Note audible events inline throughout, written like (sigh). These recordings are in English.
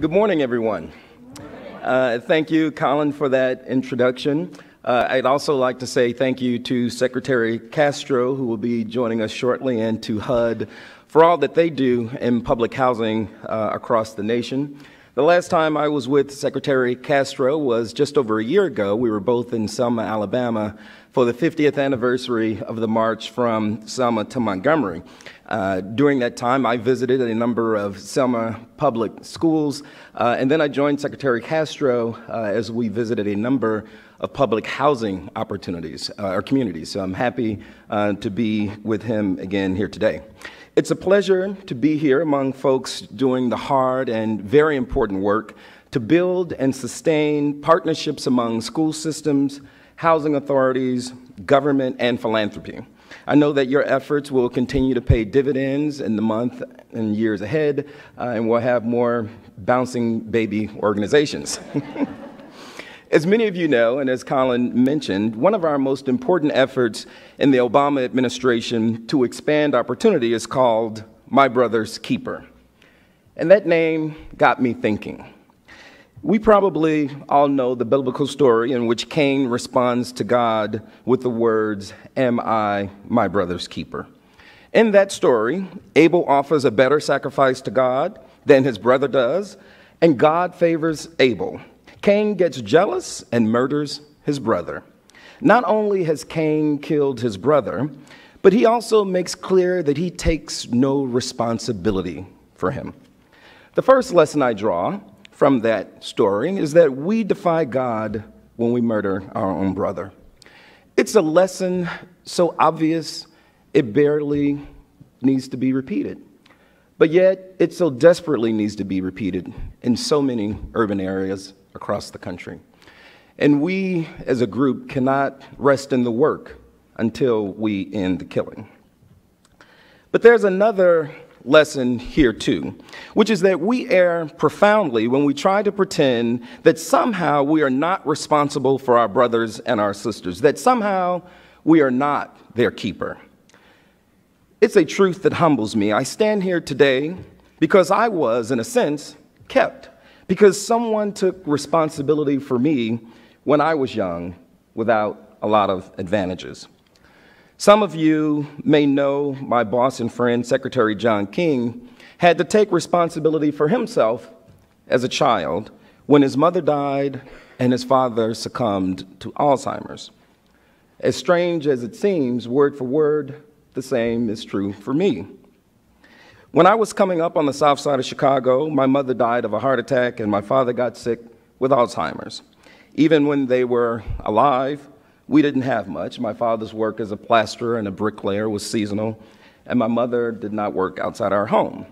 Good morning, everyone. Uh, thank you, Colin, for that introduction. Uh, I'd also like to say thank you to Secretary Castro, who will be joining us shortly, and to HUD for all that they do in public housing uh, across the nation. The last time I was with Secretary Castro was just over a year ago. We were both in Selma, Alabama, for the 50th anniversary of the march from Selma to Montgomery. Uh, during that time, I visited a number of Selma public schools, uh, and then I joined Secretary Castro uh, as we visited a number of public housing opportunities uh, or communities. So I'm happy uh, to be with him again here today. It's a pleasure to be here among folks doing the hard and very important work to build and sustain partnerships among school systems, housing authorities, government, and philanthropy. I know that your efforts will continue to pay dividends in the month and years ahead, uh, and we'll have more bouncing baby organizations. (laughs) As many of you know, and as Colin mentioned, one of our most important efforts in the Obama administration to expand opportunity is called My Brother's Keeper. And that name got me thinking. We probably all know the biblical story in which Cain responds to God with the words, Am I my brother's keeper? In that story, Abel offers a better sacrifice to God than his brother does, and God favors Abel. Cain gets jealous and murders his brother. Not only has Cain killed his brother, but he also makes clear that he takes no responsibility for him. The first lesson I draw from that story is that we defy God when we murder our own brother. It's a lesson so obvious it barely needs to be repeated. But yet, it so desperately needs to be repeated in so many urban areas across the country. And we, as a group, cannot rest in the work until we end the killing. But there's another lesson here too, which is that we err profoundly when we try to pretend that somehow we are not responsible for our brothers and our sisters, that somehow we are not their keeper. It's a truth that humbles me. I stand here today because I was, in a sense, kept, because someone took responsibility for me when I was young without a lot of advantages. Some of you may know my boss and friend, Secretary John King, had to take responsibility for himself as a child when his mother died and his father succumbed to Alzheimer's. As strange as it seems, word for word, the same is true for me. When I was coming up on the south side of Chicago, my mother died of a heart attack and my father got sick with Alzheimer's. Even when they were alive, we didn't have much. My father's work as a plasterer and a bricklayer was seasonal, and my mother did not work outside our home.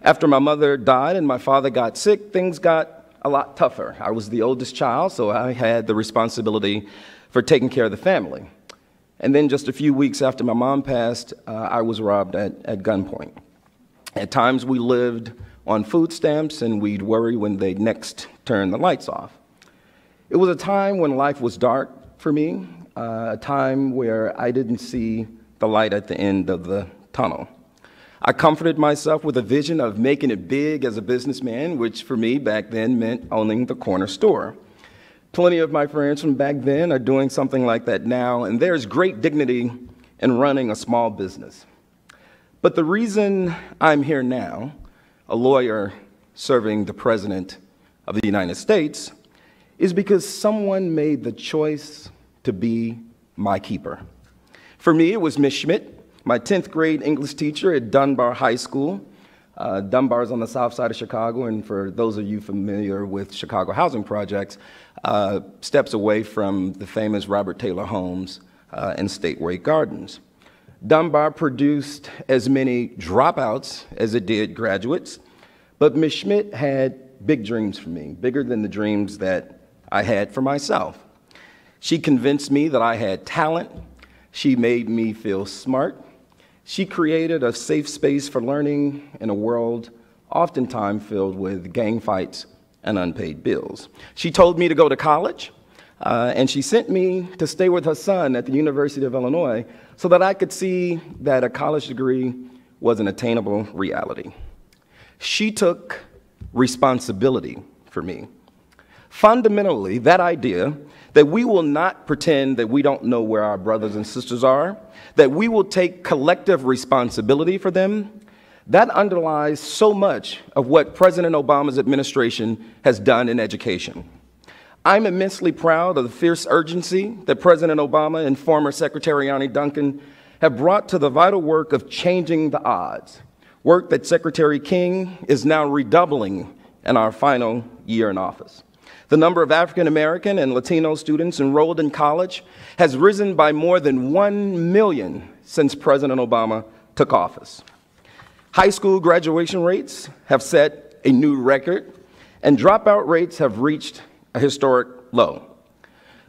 After my mother died and my father got sick, things got a lot tougher. I was the oldest child, so I had the responsibility for taking care of the family. And then just a few weeks after my mom passed, uh, I was robbed at, at gunpoint. At times we lived on food stamps and we'd worry when they'd next turn the lights off. It was a time when life was dark for me, uh, a time where I didn't see the light at the end of the tunnel. I comforted myself with a vision of making it big as a businessman, which for me back then meant owning the corner store. Plenty of my friends from back then are doing something like that now, and there's great dignity in running a small business. But the reason I'm here now, a lawyer serving the President of the United States, is because someone made the choice to be my keeper. For me, it was Miss Schmidt, my 10th grade English teacher at Dunbar High School. Uh, Dunbar is on the south side of Chicago, and for those of you familiar with Chicago housing projects, uh, steps away from the famous Robert Taylor homes uh, and Stateway Gardens. Dunbar produced as many dropouts as it did graduates, but Miss Schmidt had big dreams for me, bigger than the dreams that I had for myself. She convinced me that I had talent. She made me feel smart. She created a safe space for learning in a world oftentimes filled with gang fights and unpaid bills. She told me to go to college, uh, and she sent me to stay with her son at the University of Illinois so that I could see that a college degree was an attainable reality. She took responsibility for me. Fundamentally, that idea that we will not pretend that we don't know where our brothers and sisters are, that we will take collective responsibility for them, that underlies so much of what President Obama's administration has done in education. I'm immensely proud of the fierce urgency that President Obama and former Secretary Arne Duncan have brought to the vital work of changing the odds, work that Secretary King is now redoubling in our final year in office. The number of African American and Latino students enrolled in college has risen by more than 1 million since President Obama took office. High school graduation rates have set a new record, and dropout rates have reached a historic low.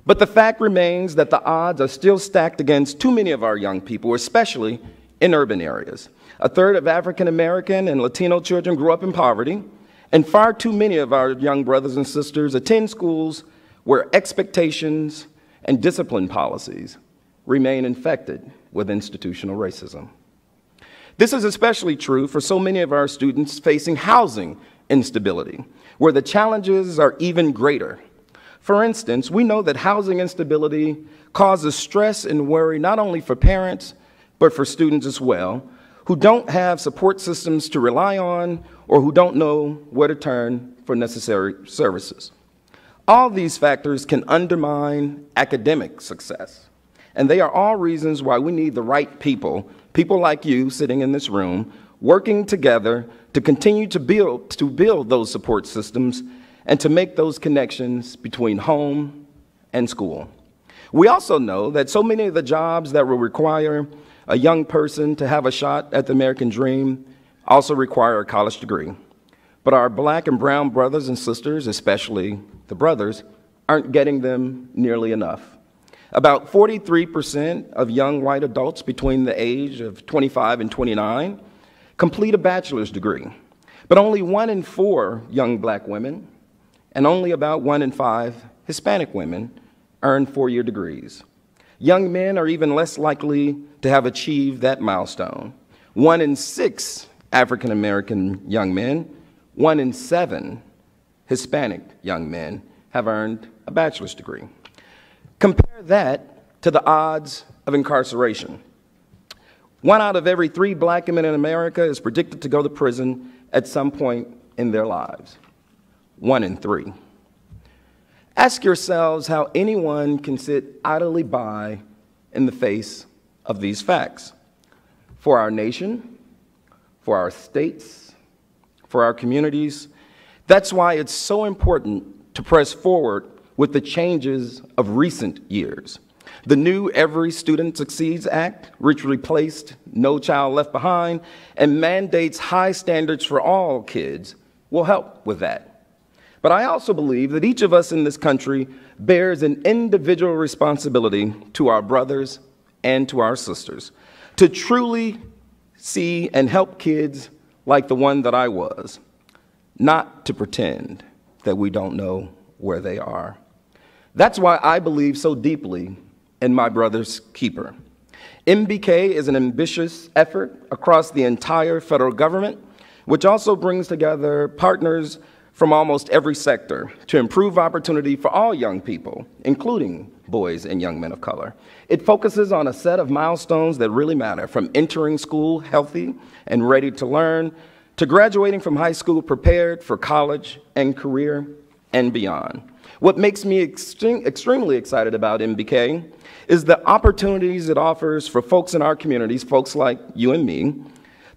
But the fact remains that the odds are still stacked against too many of our young people, especially in urban areas. A third of African American and Latino children grew up in poverty, and far too many of our young brothers and sisters attend schools where expectations and discipline policies remain infected with institutional racism. This is especially true for so many of our students facing housing instability, where the challenges are even greater for instance, we know that housing instability causes stress and worry not only for parents, but for students as well, who don't have support systems to rely on or who don't know where to turn for necessary services. All these factors can undermine academic success. And they are all reasons why we need the right people, people like you sitting in this room, working together to continue to build, to build those support systems and to make those connections between home and school. We also know that so many of the jobs that will require a young person to have a shot at the American dream also require a college degree. But our black and brown brothers and sisters, especially the brothers, aren't getting them nearly enough. About 43% of young white adults between the age of 25 and 29 complete a bachelor's degree, but only one in four young black women and only about one in five Hispanic women earn four year degrees. Young men are even less likely to have achieved that milestone. One in six African American young men, one in seven Hispanic young men have earned a bachelor's degree. Compare that to the odds of incarceration. One out of every three black men in America is predicted to go to prison at some point in their lives one in three. Ask yourselves how anyone can sit idly by in the face of these facts. For our nation, for our states, for our communities, that's why it's so important to press forward with the changes of recent years. The new Every Student Succeeds Act, which replaced No Child Left Behind and mandates high standards for all kids, will help with that. But I also believe that each of us in this country bears an individual responsibility to our brothers and to our sisters to truly see and help kids like the one that I was, not to pretend that we don't know where they are. That's why I believe so deeply in my brother's keeper. MBK is an ambitious effort across the entire federal government, which also brings together partners from almost every sector to improve opportunity for all young people, including boys and young men of color. It focuses on a set of milestones that really matter, from entering school healthy and ready to learn, to graduating from high school prepared for college and career and beyond. What makes me extreme, extremely excited about MBK is the opportunities it offers for folks in our communities, folks like you and me,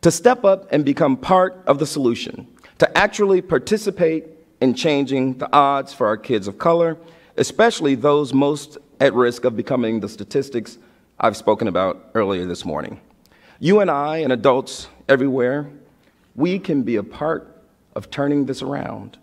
to step up and become part of the solution to actually participate in changing the odds for our kids of color, especially those most at risk of becoming the statistics I've spoken about earlier this morning. You and I, and adults everywhere, we can be a part of turning this around.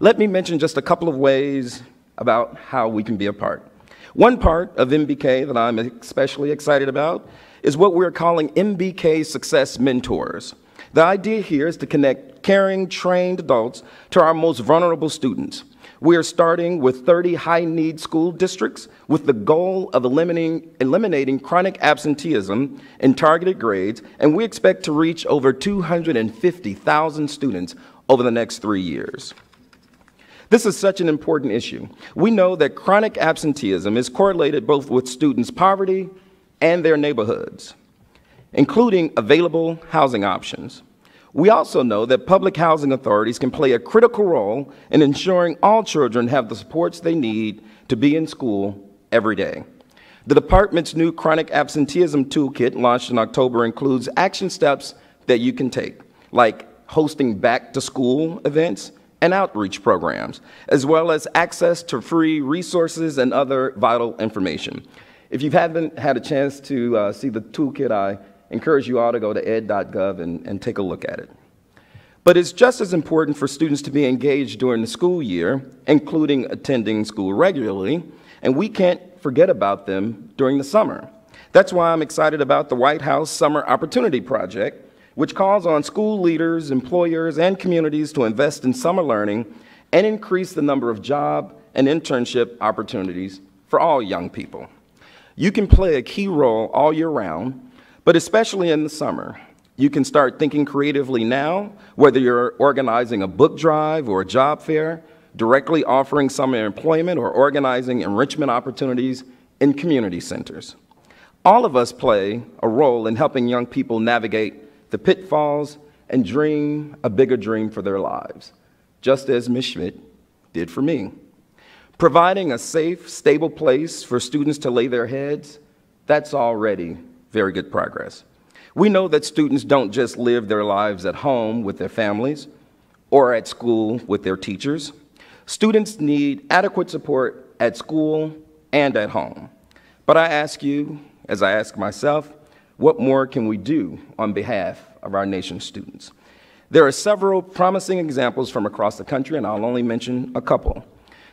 Let me mention just a couple of ways about how we can be a part. One part of MBK that I'm especially excited about is what we're calling MBK Success Mentors. The idea here is to connect caring, trained adults to our most vulnerable students. We are starting with 30 high need school districts with the goal of eliminating, eliminating chronic absenteeism in targeted grades, and we expect to reach over 250,000 students over the next three years. This is such an important issue. We know that chronic absenteeism is correlated both with students' poverty and their neighborhoods, including available housing options. We also know that public housing authorities can play a critical role in ensuring all children have the supports they need to be in school every day. The department's new chronic absenteeism toolkit, launched in October, includes action steps that you can take, like hosting back to school events and outreach programs, as well as access to free resources and other vital information. If you haven't had a chance to uh, see the toolkit, I encourage you all to go to ed.gov and, and take a look at it. But it's just as important for students to be engaged during the school year, including attending school regularly, and we can't forget about them during the summer. That's why I'm excited about the White House Summer Opportunity Project, which calls on school leaders, employers, and communities to invest in summer learning and increase the number of job and internship opportunities for all young people. You can play a key role all year round, but especially in the summer. You can start thinking creatively now, whether you're organizing a book drive or a job fair, directly offering summer employment, or organizing enrichment opportunities in community centers. All of us play a role in helping young people navigate the pitfalls, and dream a bigger dream for their lives, just as Ms. Schmidt did for me. Providing a safe, stable place for students to lay their heads, that's already very good progress. We know that students don't just live their lives at home with their families or at school with their teachers. Students need adequate support at school and at home. But I ask you, as I ask myself, what more can we do on behalf of our nation's students? There are several promising examples from across the country, and I'll only mention a couple.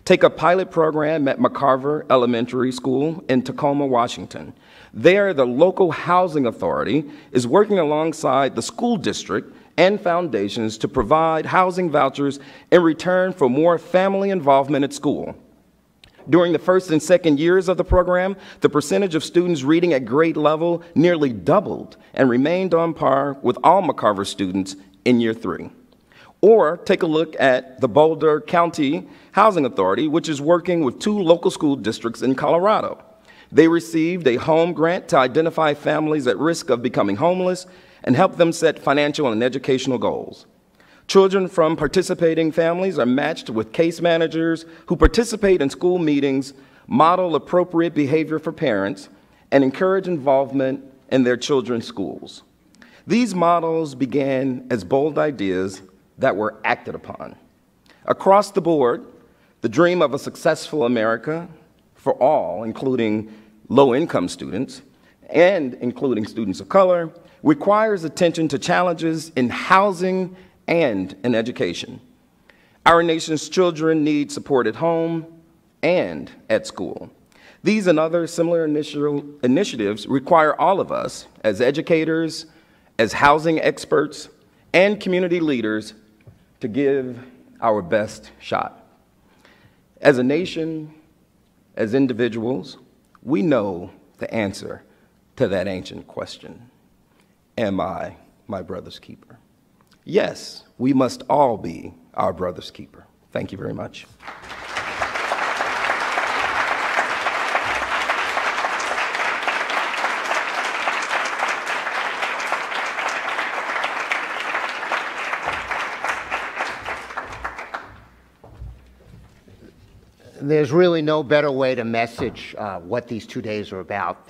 Take a pilot program at McCarver Elementary School in Tacoma, Washington. There, the local housing authority is working alongside the school district and foundations to provide housing vouchers in return for more family involvement at school. During the first and second years of the program, the percentage of students reading at grade level nearly doubled and remained on par with all McCarver students in year three. Or take a look at the Boulder County Housing Authority, which is working with two local school districts in Colorado. They received a home grant to identify families at risk of becoming homeless and help them set financial and educational goals. Children from participating families are matched with case managers who participate in school meetings, model appropriate behavior for parents, and encourage involvement in their children's schools. These models began as bold ideas that were acted upon. Across the board, the dream of a successful America for all, including low income students and including students of color, requires attention to challenges in housing and in education. Our nation's children need support at home and at school. These and other similar initiatives require all of us, as educators, as housing experts, and community leaders, to give our best shot. As a nation, as individuals, we know the answer to that ancient question Am I my brother's keeper? Yes, we must all be our brother's keeper. Thank you very much. There's really no better way to message uh, what these two days are about